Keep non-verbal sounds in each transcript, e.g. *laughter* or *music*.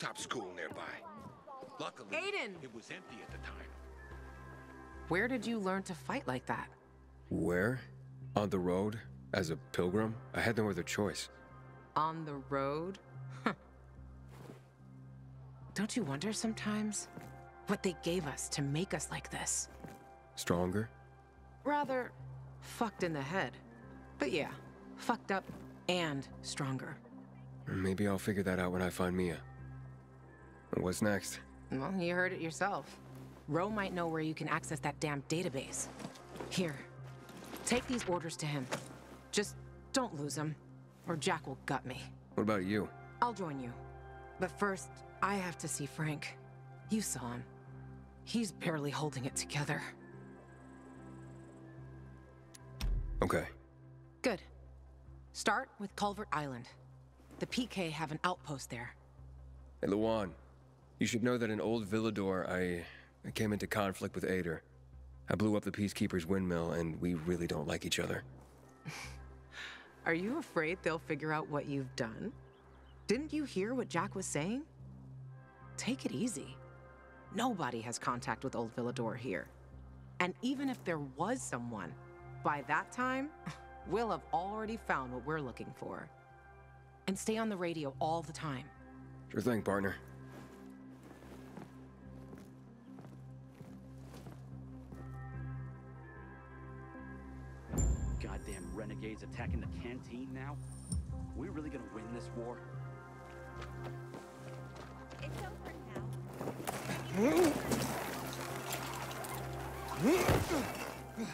rooftop school nearby. Luckily, Aiden! it was empty at the time. Where did you learn to fight like that? Where? On the road? As a pilgrim? I had no other choice. On the road? Don't you wonder sometimes what they gave us to make us like this? Stronger? Rather fucked in the head. But yeah, fucked up and stronger. Maybe I'll figure that out when I find Mia. What's next? Well, you heard it yourself. Rowe might know where you can access that damn database. Here, take these orders to him. Just don't lose them, or Jack will gut me. What about you? I'll join you. But first, I have to see Frank. You saw him. He's barely holding it together. Okay. Good. Start with Culvert Island. The PK have an outpost there. Hey, Lawan. You should know that in Old Villedor, I, I came into conflict with Aitor. I blew up the Peacekeeper's windmill, and we really don't like each other. *laughs* Are you afraid they'll figure out what you've done? Didn't you hear what Jack was saying? Take it easy. Nobody has contact with Old Villedor here. And even if there was someone, by that time, *laughs* we'll have already found what we're looking for. And stay on the radio all the time. Sure thing, partner. Attacking the canteen now? We really gonna win this war? It's over now. Hmm? Hmm?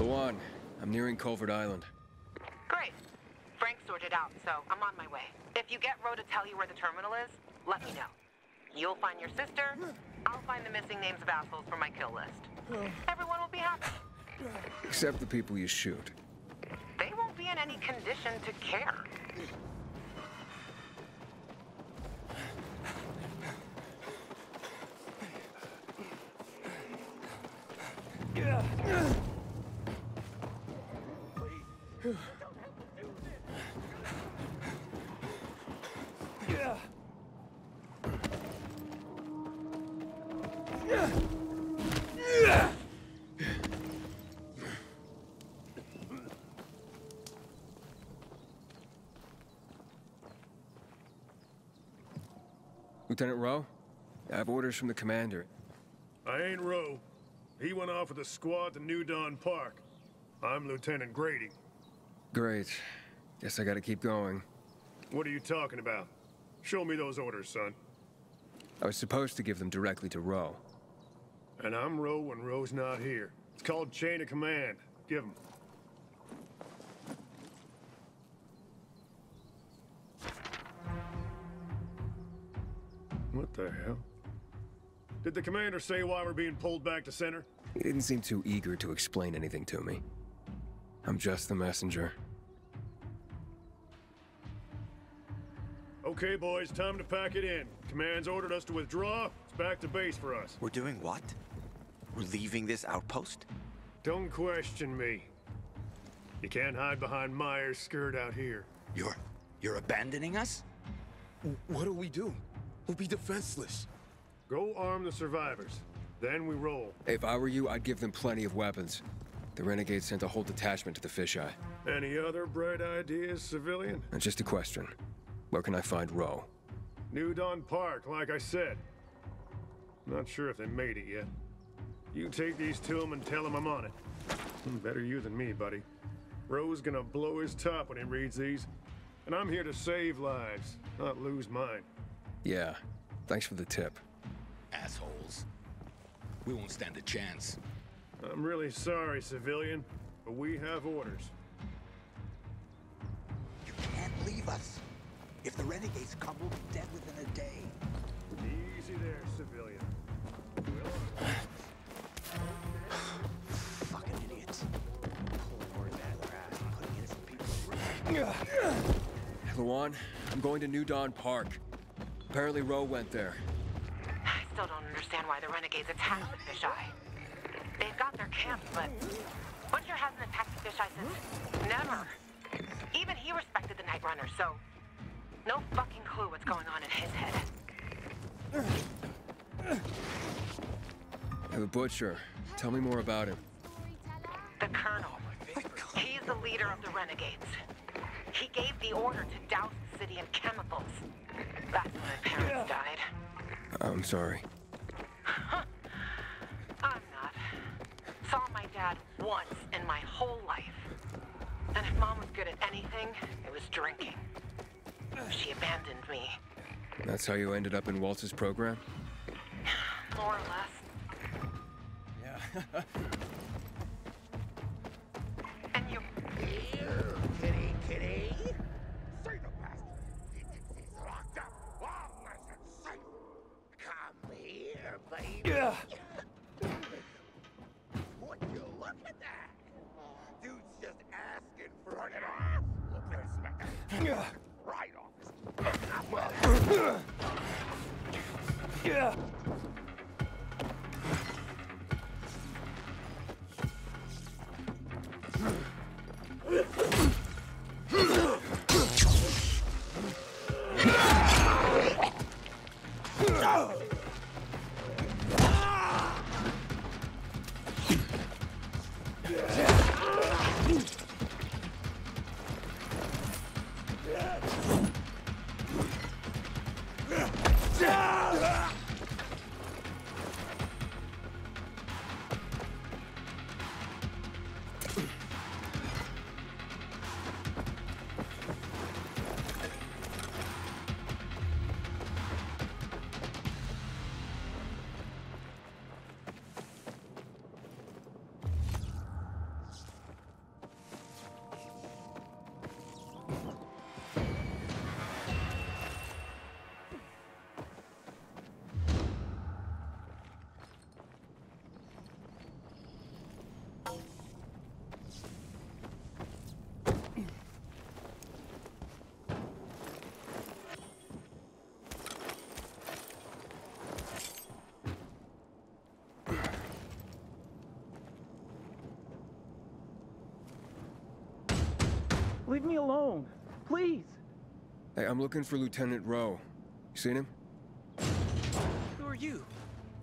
Lawan, I'm nearing Culvert Island. Great. Frank sorted out, so I'm on my way. If you get Ro to tell you where the terminal is, let me know. You'll find your sister, I'll find the missing names of assholes from my kill list. Everyone will be happy. Except the people you shoot. They won't be in any condition to care. Lieutenant Rowe? I have orders from the commander. I ain't Rowe. He went off with a squad to New Dawn Park. I'm Lieutenant Grady. Great. Guess I gotta keep going. What are you talking about? Show me those orders, son. I was supposed to give them directly to Rowe. And I'm Rowe when Rowe's not here. It's called chain of command. Give them. What the hell? Did the commander say why we're being pulled back to center? He didn't seem too eager to explain anything to me. I'm just the messenger. Okay, boys, time to pack it in. Command's ordered us to withdraw. It's back to base for us. We're doing what? We're leaving this outpost? Don't question me. You can't hide behind Myers' skirt out here. You're... you're abandoning us? What do we do? We'll be defenseless. Go arm the survivors. Then we roll. If I were you, I'd give them plenty of weapons. The Renegades sent a whole detachment to the fisheye. Any other bright ideas, civilian? And just a question. Where can I find Rowe? New Dawn Park, like I said. Not sure if they made it yet. You take these to him and tell him I'm on it. Better you than me, buddy. Rowe's gonna blow his top when he reads these. And I'm here to save lives, not lose mine. Yeah. Thanks for the tip. Assholes. We won't stand a chance. I'm really sorry, civilian, but we have orders. You can't leave us. If the renegades come, we'll be dead within a day. Easy there, civilian. Fucking idiots. Poor their ass, putting innocent people. Lawan, I'm going to New Dawn Park. Apparently Rowe went there. I still don't understand why the renegades attacked the fisheye. They've got their camp, but Butcher hasn't attacked the fisheye since never. Even he respected the Night Runner, so no fucking clue what's going on in his head. The butcher. Tell me more about him. The Colonel. He's the leader of the renegades. He gave the order to douse the city in chemicals. That's when my parents died. Oh, I'm sorry. *laughs* I'm not. Saw my dad once in my whole life. And if mom was good at anything, it was drinking. Oh, she abandoned me, That's how you ended up in Waltz's program? more or less. Yeah. *laughs* And you... Kitty, kitty. Say the bastard. He's locked up. All nice and safe. Come here, baby. Yeah. Would you look at that? Dude's just asking for an off. Look there, smack that Yeah. Leave me alone. Please. Hey, I'm looking for Lieutenant Rowe. You seen him? Who are you?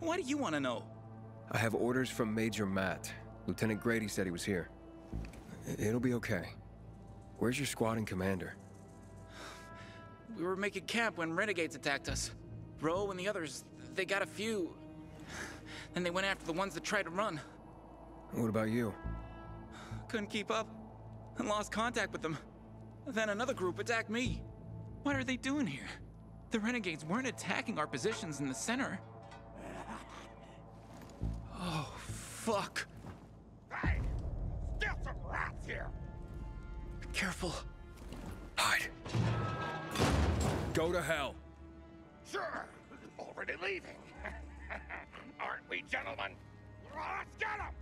Why do you want to know? I have orders from Major Matt. Lieutenant Grady said he was here. It'll be okay. Where's your squadron commander? We were making camp when renegades attacked us. Rowe and the others, they got a few. Then they went after the ones that tried to run. What about you? Couldn't keep up and lost contact with them. Then another group attacked me. What are they doing here? The renegades weren't attacking our positions in the center. Oh, fuck. Hey, still some rats here. Careful. Hide. Go to hell. Sure, already leaving. *laughs* Aren't we, gentlemen? Let's get 'em!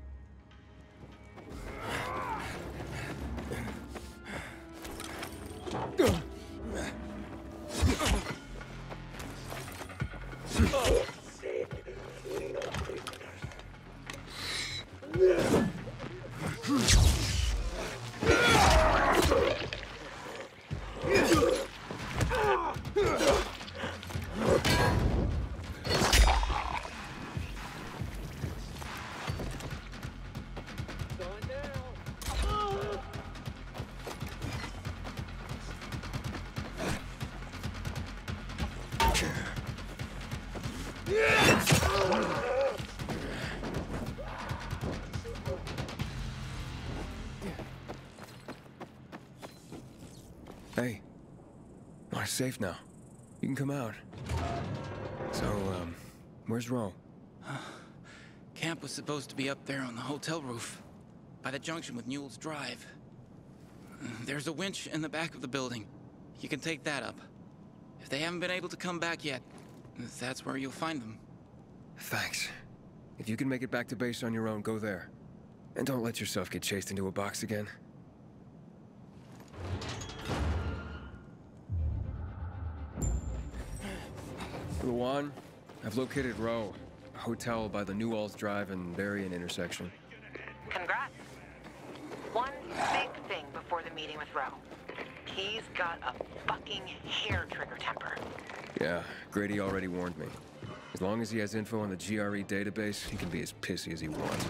We're safe now. You can come out. So, um, where's Rowe? *sighs* Camp was supposed to be up there on the hotel roof, by the junction with Newell's Drive. There's a winch in the back of the building. You can take that up. If they haven't been able to come back yet, that's where you'll find them. Thanks. If you can make it back to base on your own, go there. And don't let yourself get chased into a box again. Lawan, I've located Rowe, a hotel by the Newalls Drive and Berrien intersection. Congrats. One big thing before the meeting with Rowe. He's got a fucking hair trigger temper. Yeah, Grady already warned me. As long as he has info on the GRE database, he can be as pissy as he wants.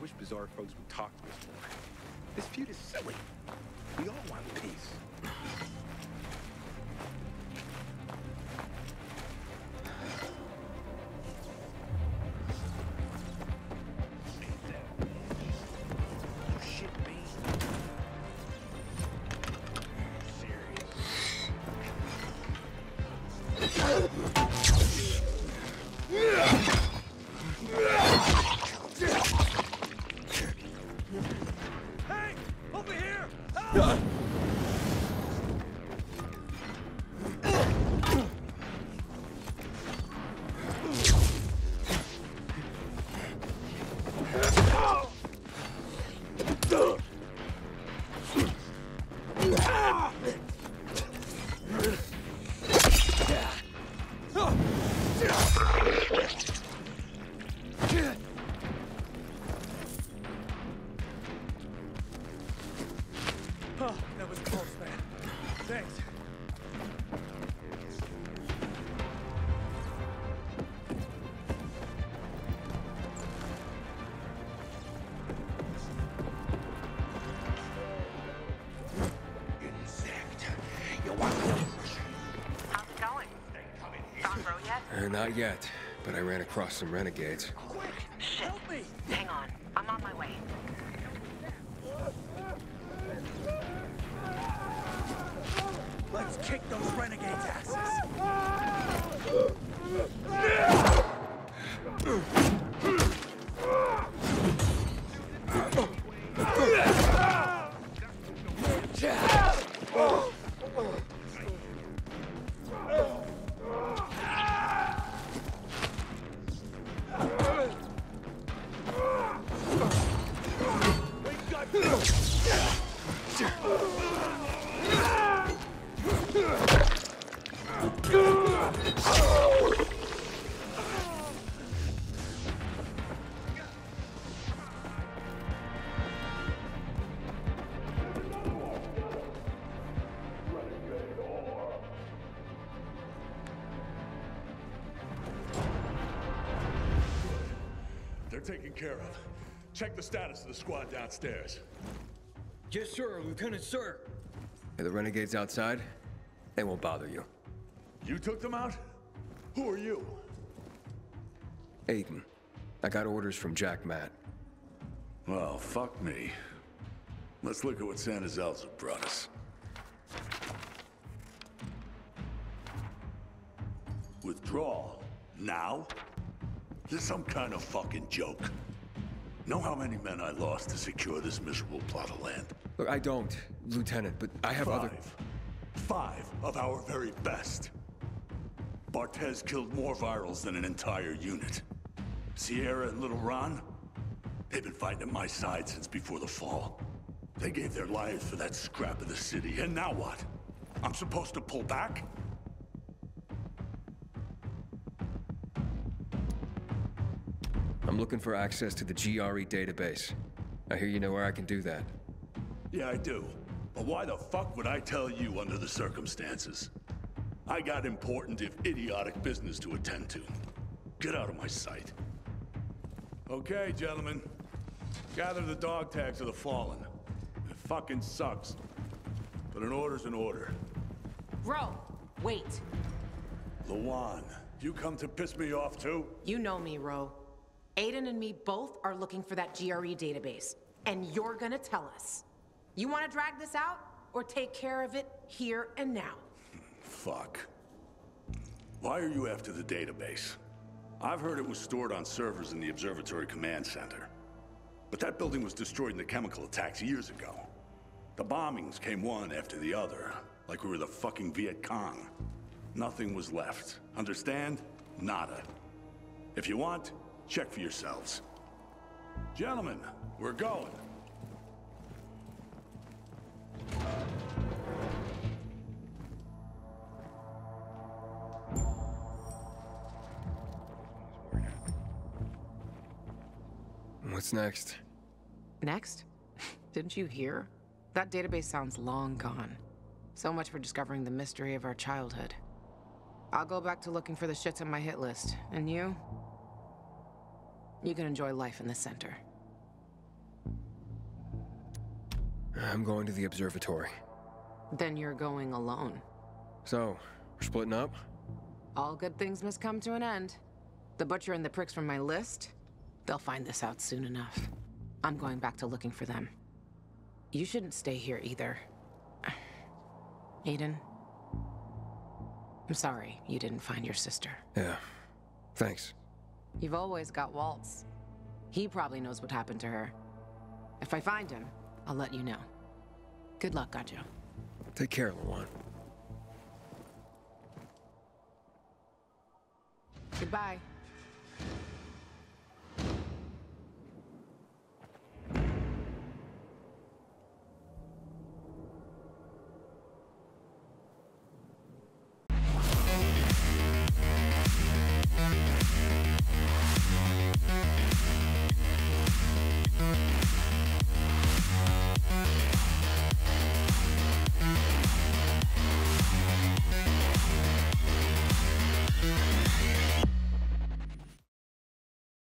Wish Bazaar folks would talk to us more. This feud is silly. We all want peace. Here! Thanks. Insect. You want to How's it going? Found Rowe yet? Uh, not yet, but I ran across some renegades. Taken care of. Check the status of the squad downstairs. Yes, sir, Lieutenant, sir. Are the renegades outside? They won't bother you. You took them out? Who are you? Aiden, I got orders from Jack Matt. Well, fuck me. Let's look at what Santa Zelza brought us. Withdrawal? Now? This some kind of fucking joke. Know how many men I lost to secure this miserable plot of land? Look, I don't, Lieutenant, but I have Five. other. Five of our very best. Bartez killed more virals than an entire unit. Sierra and Little Ron, they've been fighting at my side since before the fall. They gave their lives for that scrap of the city, and now what? I'm supposed to pull back? I'm looking for access to the GRE database. I hear you know where I can do that. Yeah, I do. But why the fuck would I tell you under the circumstances? I got important, if idiotic, business to attend to. Get out of my sight. Okay, gentlemen. Gather the dog tags of the fallen. It fucking sucks. But an order's an order. Rowe, wait. Lawan, you come to piss me off too? You know me, Rowe. Aiden and me both are looking for that GRE database, and you're gonna tell us. You wanna drag this out, or take care of it here and now? Fuck. Why are you after the database? I've heard it was stored on servers in the Observatory Command Center. But that building was destroyed in the chemical attacks years ago. The bombings came one after the other, like we were the fucking Viet Cong. Nothing was left. Understand? Nada. If you want, check for yourselves. Gentlemen, we're going. What's next? Next? *laughs* Didn't you hear? That database sounds long gone. So much for discovering the mystery of our childhood. I'll go back to looking for the shits on my hit list. And you? You can enjoy life in the center. I'm going to the observatory. Then you're going alone. So, we're splitting up? All good things must come to an end. The butcher and the pricks from my list, they'll find this out soon enough. I'm going back to looking for them. You shouldn't stay here either. *sighs* Aiden, I'm sorry you didn't find your sister. Yeah. Thanks. You've always got Waltz. He probably knows what happened to her. If I find him, I'll let you know. Good luck, Gajo. Take care, Lawan. Goodbye.